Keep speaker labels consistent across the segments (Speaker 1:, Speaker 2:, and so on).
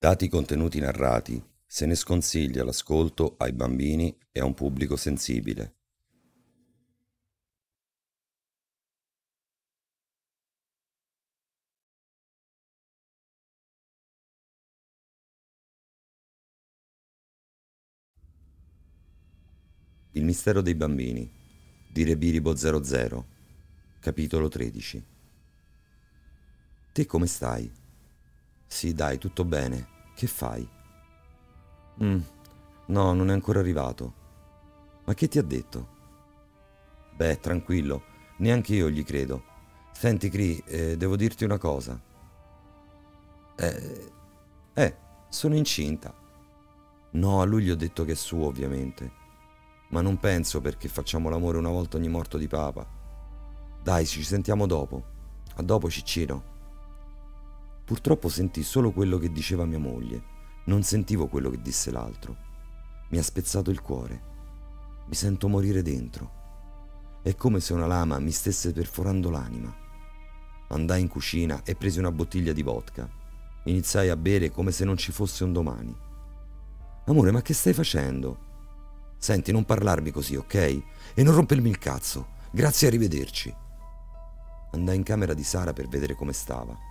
Speaker 1: Dati i contenuti narrati, se ne sconsiglia l'ascolto ai bambini e a un pubblico sensibile. Il mistero dei bambini di Rebiribo 00 Capitolo 13 Te come stai? Sì, dai, tutto bene. Che fai? Mm, no, non è ancora arrivato. Ma che ti ha detto? Beh, tranquillo, neanche io gli credo. Senti, Cri, eh, devo dirti una cosa. Eh, eh, sono incinta. No, a lui gli ho detto che è suo, ovviamente. Ma non penso perché facciamo l'amore una volta ogni morto di papa. Dai, ci sentiamo dopo. A dopo, Ciccino. Purtroppo sentii solo quello che diceva mia moglie non sentivo quello che disse l'altro. Mi ha spezzato il cuore. Mi sento morire dentro. È come se una lama mi stesse perforando l'anima. Andai in cucina e presi una bottiglia di vodka. Iniziai a bere come se non ci fosse un domani. Amore, ma che stai facendo? Senti, non parlarmi così, ok? E non rompermi il cazzo. Grazie, arrivederci. Andai in camera di Sara per vedere come stava.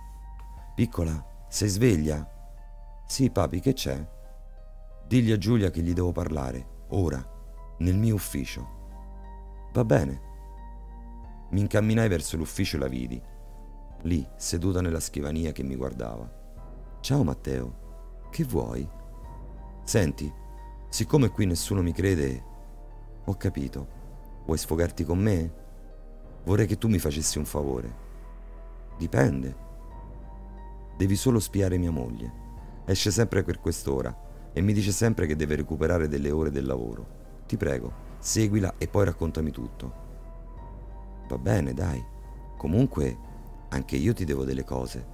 Speaker 1: Piccola, sei sveglia? Sì, papi, che c'è? Digli a Giulia che gli devo parlare, ora, nel mio ufficio. Va bene. Mi incamminai verso l'ufficio e la vidi, lì, seduta nella scrivania che mi guardava. Ciao Matteo, che vuoi? Senti, siccome qui nessuno mi crede, ho capito. Vuoi sfogarti con me? Vorrei che tu mi facessi un favore. Dipende. Devi solo spiare mia moglie. Esce sempre per quest'ora e mi dice sempre che deve recuperare delle ore del lavoro. Ti prego, seguila e poi raccontami tutto. Va bene, dai. Comunque, anche io ti devo delle cose.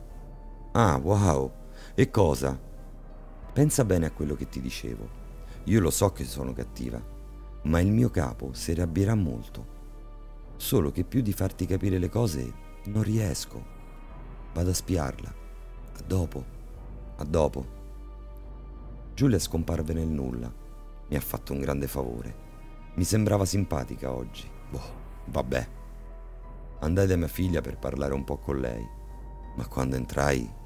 Speaker 1: Ah, wow! E cosa? Pensa bene a quello che ti dicevo. Io lo so che sono cattiva, ma il mio capo si arrabbierà molto. Solo che più di farti capire le cose non riesco. Vado a spiarla. A dopo. A dopo. Giulia scomparve nel nulla. Mi ha fatto un grande favore. Mi sembrava simpatica oggi. Boh, vabbè. Andai da mia figlia per parlare un po' con lei, ma quando entrai